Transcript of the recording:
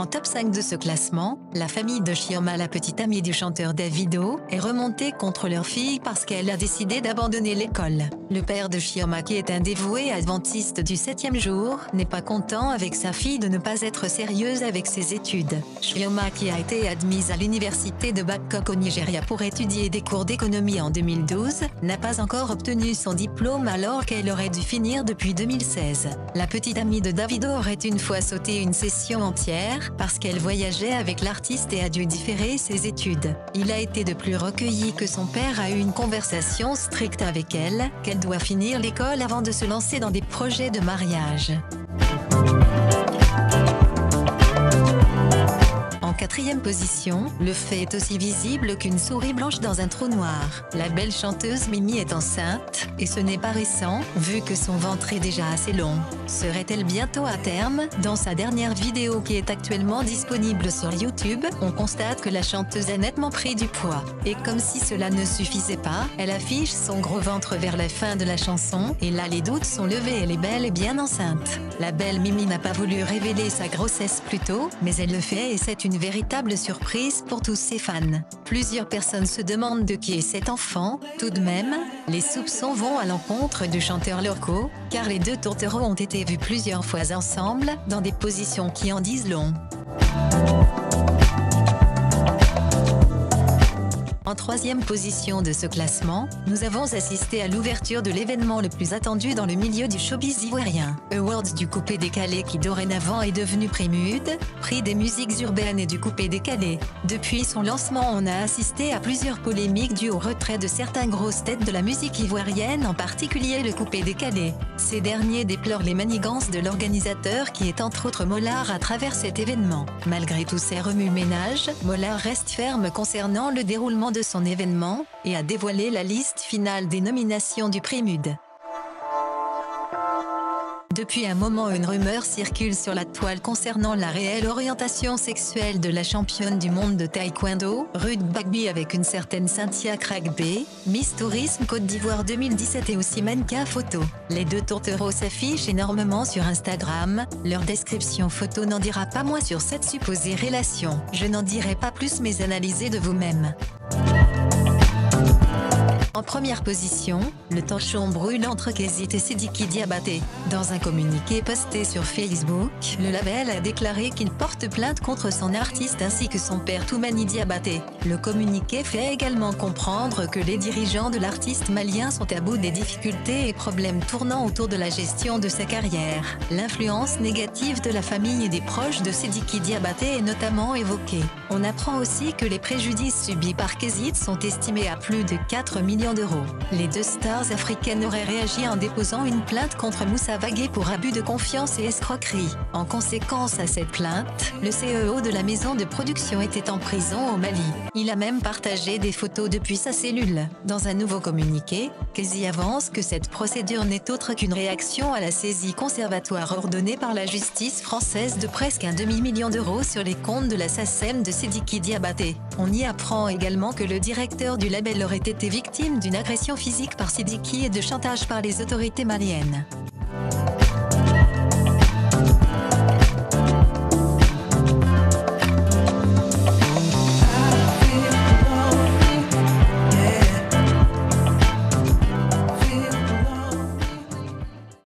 En top 5 de ce classement, la famille de Chioma, la petite amie du chanteur Davido, est remontée contre leur fille parce qu'elle a décidé d'abandonner l'école. Le père de Chioma, qui est un dévoué adventiste du septième jour, n'est pas content avec sa fille de ne pas être sérieuse avec ses études. Chioma, qui a été admise à l'université de Babcock au Nigeria pour étudier des cours d'économie en 2012, n'a pas encore obtenu son diplôme alors qu'elle aurait dû finir depuis 2016. La petite amie de Davido aurait une fois sauté une session entière parce qu'elle voyageait avec l'artiste et a dû différer ses études. Il a été de plus recueilli que son père a eu une conversation stricte avec elle, qu'elle doit finir l'école avant de se lancer dans des projets de mariage. Quatrième position, le fait est aussi visible qu'une souris blanche dans un trou noir. La belle chanteuse Mimi est enceinte, et ce n'est pas récent, vu que son ventre est déjà assez long. Serait-elle bientôt à terme? Dans sa dernière vidéo qui est actuellement disponible sur YouTube, on constate que la chanteuse a nettement pris du poids. Et comme si cela ne suffisait pas, elle affiche son gros ventre vers la fin de la chanson, et là les doutes sont levés, elle est belle et bien enceinte. La belle Mimi n'a pas voulu révéler sa grossesse plus tôt, mais elle le fait et c'est une surprise pour tous ses fans. Plusieurs personnes se demandent de qui est cet enfant. Tout de même, les soupçons vont à l'encontre du chanteur locaux, car les deux tourtereaux ont été vus plusieurs fois ensemble, dans des positions qui en disent long. En troisième position de ce classement, nous avons assisté à l'ouverture de l'événement le plus attendu dans le milieu du showbiz ivoirien. Awards du coupé décalé qui dorénavant est devenu Prémude, prix des musiques urbaines et du coupé décalé. Depuis son lancement on a assisté à plusieurs polémiques dues au retrait de certains grosses têtes de la musique ivoirienne, en particulier le coupé décalé. Ces derniers déplorent les manigances de l'organisateur qui est entre autres Mollard à travers cet événement. Malgré tous ces remue-ménages, Mollard reste ferme concernant le déroulement de son événement, et a dévoilé la liste finale des nominations du Prémude. Depuis un moment, une rumeur circule sur la toile concernant la réelle orientation sexuelle de la championne du monde de taekwondo, Ruth Bagby avec une certaine Cynthia Cragbe, Miss Tourisme Côte d'Ivoire 2017 et aussi mannequin photo. Les deux tourtereaux s'affichent énormément sur Instagram, leur description photo n'en dira pas moins sur cette supposée relation. Je n'en dirai pas plus mais analysez de vous-même. En première position, le torchon brûle entre Kezit et Sidiki Diabaté. Dans un communiqué posté sur Facebook, le label a déclaré qu'il porte plainte contre son artiste ainsi que son père Toumani Diabaté. Le communiqué fait également comprendre que les dirigeants de l'artiste malien sont à bout des difficultés et problèmes tournant autour de la gestion de sa carrière. L'influence négative de la famille et des proches de Sidiki Diabaté est notamment évoquée. On apprend aussi que les préjudices subis par Kezit sont estimés à plus de 4 millions d'euros. Les deux stars africaines auraient réagi en déposant une plainte contre Moussa Vagué pour abus de confiance et escroquerie. En conséquence à cette plainte, le CEO de la maison de production était en prison au Mali. Il a même partagé des photos depuis sa cellule. Dans un nouveau communiqué, Kezi avance que cette procédure n'est autre qu'une réaction à la saisie conservatoire ordonnée par la justice française de presque un demi-million d'euros sur les comptes de la SACEM de Sidiki Diabaté. On y apprend également que le directeur du label aurait été d'une agression physique par Sidiki et de chantage par les autorités maliennes.